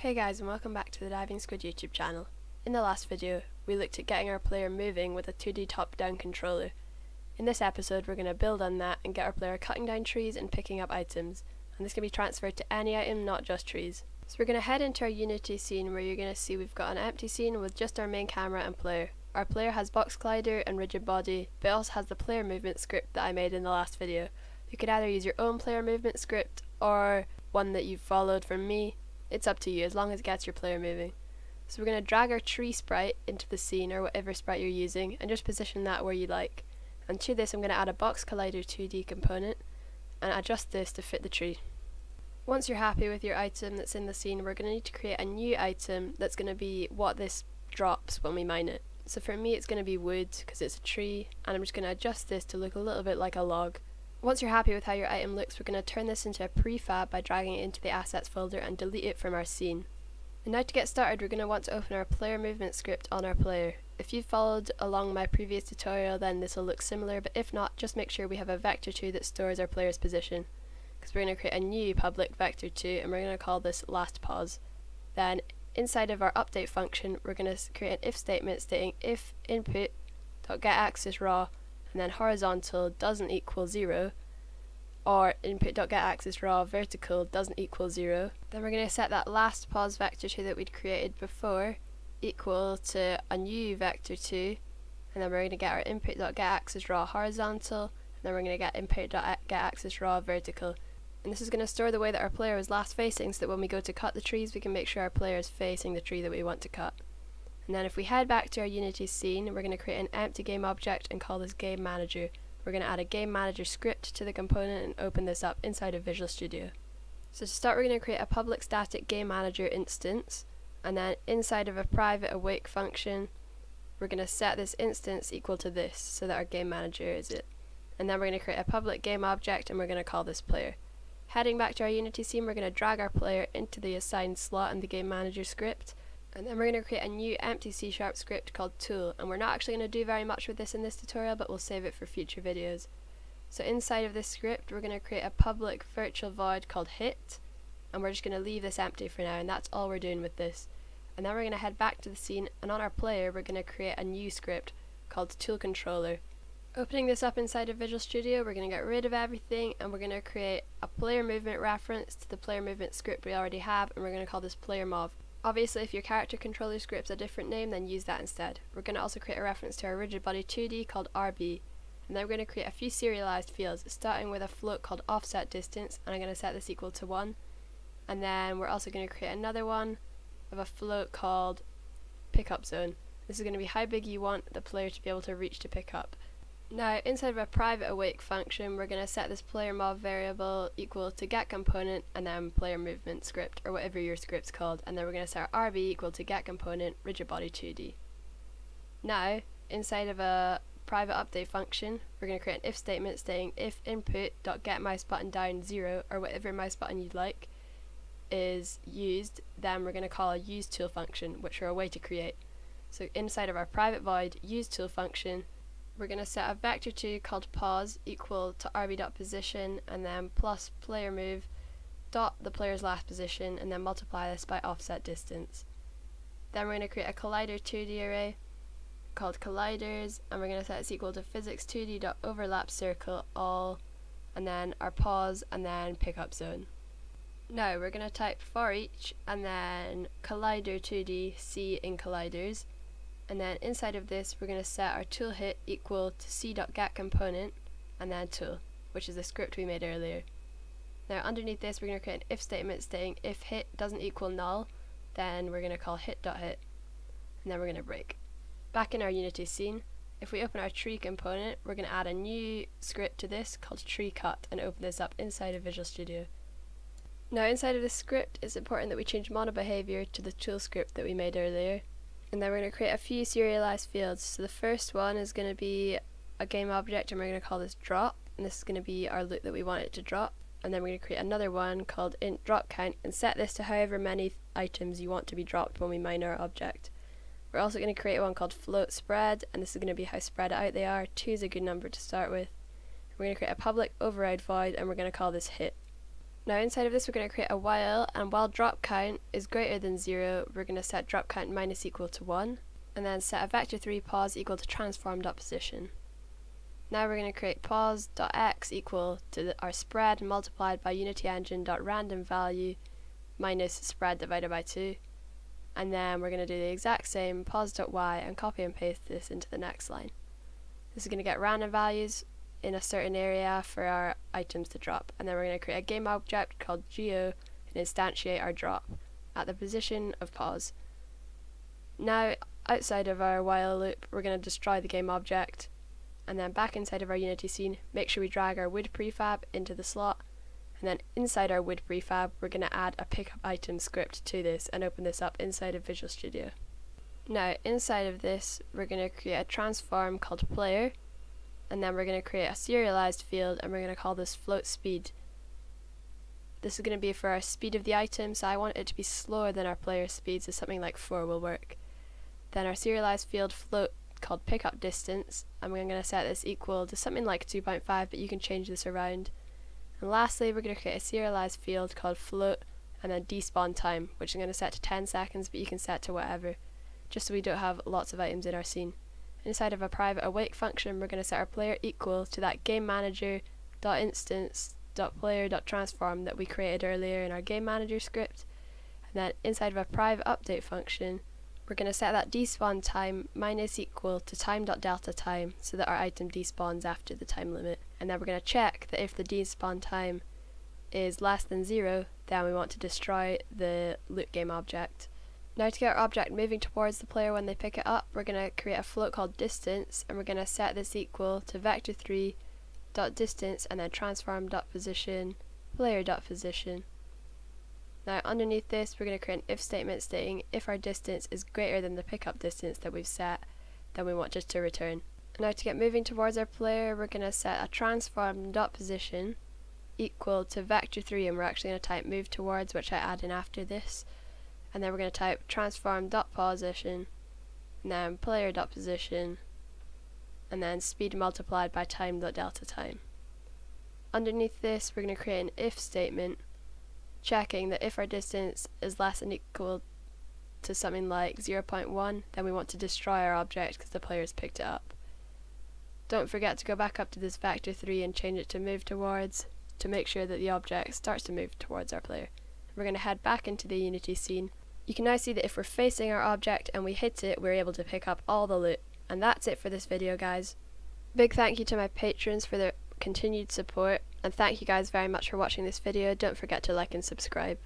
Hey guys and welcome back to the Diving Squid YouTube channel. In the last video, we looked at getting our player moving with a 2D top-down controller. In this episode we're going to build on that and get our player cutting down trees and picking up items, and this can be transferred to any item, not just trees. So we're going to head into our Unity scene where you're going to see we've got an empty scene with just our main camera and player. Our player has box collider and rigid body, but also has the player movement script that I made in the last video. You could either use your own player movement script or one that you've followed from me, it's up to you as long as it gets your player moving. So we're going to drag our tree sprite into the scene or whatever sprite you're using and just position that where you like. And to this I'm going to add a box collider 2D component and adjust this to fit the tree. Once you're happy with your item that's in the scene we're going to need to create a new item that's going to be what this drops when we mine it. So for me it's going to be wood because it's a tree and I'm just going to adjust this to look a little bit like a log. Once you're happy with how your item looks, we're going to turn this into a prefab by dragging it into the assets folder and delete it from our scene. And now to get started, we're going to want to open our player movement script on our player. If you've followed along my previous tutorial, then this will look similar, but if not, just make sure we have a vector2 that stores our player's position. Because we're going to create a new public vector2 and we're going to call this last pos. Then inside of our update function, we're going to create an if statement stating if input.getAxis raw and then horizontal doesn't equal 0 or input.getAxis raw vertical doesn't equal 0 then we're going to set that last pos vector 2 that we'd created before equal to a new vector 2 and then we're going to get our input.getAxis raw horizontal and then we're going to get input.getAxis raw vertical. And this is going to store the way that our player was last facing so that when we go to cut the trees we can make sure our player is facing the tree that we want to cut. And then if we head back to our Unity scene, we're going to create an empty game object and call this Game Manager. We're going to add a Game Manager script to the component and open this up inside of Visual Studio. So to start we're going to create a public static Game Manager instance and then inside of a private awake function we're going to set this instance equal to this so that our Game Manager is it. And then we're going to create a public game object and we're going to call this player. Heading back to our Unity scene we're going to drag our player into the assigned slot in the Game Manager script and then we're going to create a new empty C Sharp script called tool. And we're not actually going to do very much with this in this tutorial, but we'll save it for future videos. So inside of this script, we're going to create a public virtual void called hit. And we're just going to leave this empty for now, and that's all we're doing with this. And then we're going to head back to the scene, and on our player, we're going to create a new script called tool controller. Opening this up inside of Visual Studio, we're going to get rid of everything, and we're going to create a player movement reference to the player movement script we already have, and we're going to call this player mov. Obviously if your character controller script's a different name then use that instead. We're going to also create a reference to our rigid body 2D called RB and then we're going to create a few serialized fields starting with a float called offset distance and I'm going to set this equal to 1 and then we're also going to create another one of a float called pickup zone. This is going to be how big you want the player to be able to reach to pick up. Now, inside of a private awake function, we're going to set this player mov variable equal to get component and then player movement script, or whatever your script's called, and then we're going to set our RB equal to get component rigid body 2D. Now, inside of a private update function, we're going to create an if statement saying if input.get mouse button down 0, or whatever mouse button you'd like, is used, then we're going to call a use tool function, which we're a way to create. So inside of our private void use tool function, we're going to set a vector2 called pos equal to rb.position and then plus player move dot the player's last position and then multiply this by offset distance. Then we're going to create a collider 2D array called colliders and we're going to set this equal to physics2d.overlap circle all and then our pos and then pickup zone. Now we're going to type for each and then collider 2D C in colliders and then inside of this we're going to set our tool hit equal to c.get component and then tool which is the script we made earlier. Now underneath this we're going to create an if statement saying if hit doesn't equal null then we're going to call hit.hit hit, and then we're going to break. Back in our Unity scene if we open our tree component we're going to add a new script to this called tree cut and open this up inside of Visual Studio. Now inside of this script it's important that we change mono behavior to the tool script that we made earlier and then we're going to create a few serialized fields. So the first one is going to be a game object and we're going to call this drop and this is going to be our loot that we want it to drop and then we're going to create another one called int drop count and set this to however many items you want to be dropped when we mine our object. We're also going to create one called float spread and this is going to be how spread out they are. 2 is a good number to start with. We're going to create a public override void and we're going to call this hit. Now inside of this we're going to create a while and while drop count is greater than 0 we're going to set drop count minus equal to 1 and then set a vector 3 pos equal to transform.position. Now we're going to create pos.x equal to the, our spread multiplied by unityengine.random value minus spread divided by 2 and then we're going to do the exact same pos.y and copy and paste this into the next line. This is going to get random values in a certain area for our items to drop and then we're going to create a game object called geo and instantiate our drop at the position of pos. Now outside of our while loop we're going to destroy the game object and then back inside of our Unity scene make sure we drag our wood prefab into the slot and then inside our wood prefab we're going to add a pickup item script to this and open this up inside of Visual Studio. Now inside of this we're going to create a transform called player and then we're going to create a serialized field and we're going to call this float speed. This is going to be for our speed of the item so I want it to be slower than our player speed so something like 4 will work. Then our serialized field float called pickup distance and we're going to set this equal to something like 2.5 but you can change this around. And lastly we're going to create a serialized field called float and then despawn time which I'm going to set to 10 seconds but you can set to whatever just so we don't have lots of items in our scene. Inside of a private awake function, we're going to set our player equal to that game manager dot instance dot player dot transform that we created earlier in our game manager script. And then inside of a private update function, we're going to set that despawn time minus equal to time dot delta time so that our item despawns after the time limit. And then we're going to check that if the despawn time is less than zero, then we want to destroy the loot game object. Now to get our object moving towards the player when they pick it up, we're going to create a float called distance, and we're going to set this equal to vector3 dot distance and then transform dot position player dot position. Now underneath this we're going to create an if statement stating if our distance is greater than the pickup distance that we've set then we want just to return. Now to get moving towards our player we're going to set a transform dot position equal to vector3 and we're actually going to type move towards which I add in after this and then we're going to type transform dot position and then player dot position and then speed multiplied by time dot delta time. Underneath this we're going to create an if statement checking that if our distance is less than equal to something like 0.1 then we want to destroy our object because the player has picked it up. Don't forget to go back up to this vector 3 and change it to move towards to make sure that the object starts to move towards our player. We're going to head back into the Unity scene you can now see that if we're facing our object and we hit it, we're able to pick up all the loot. And that's it for this video, guys. Big thank you to my patrons for their continued support, and thank you guys very much for watching this video. Don't forget to like and subscribe.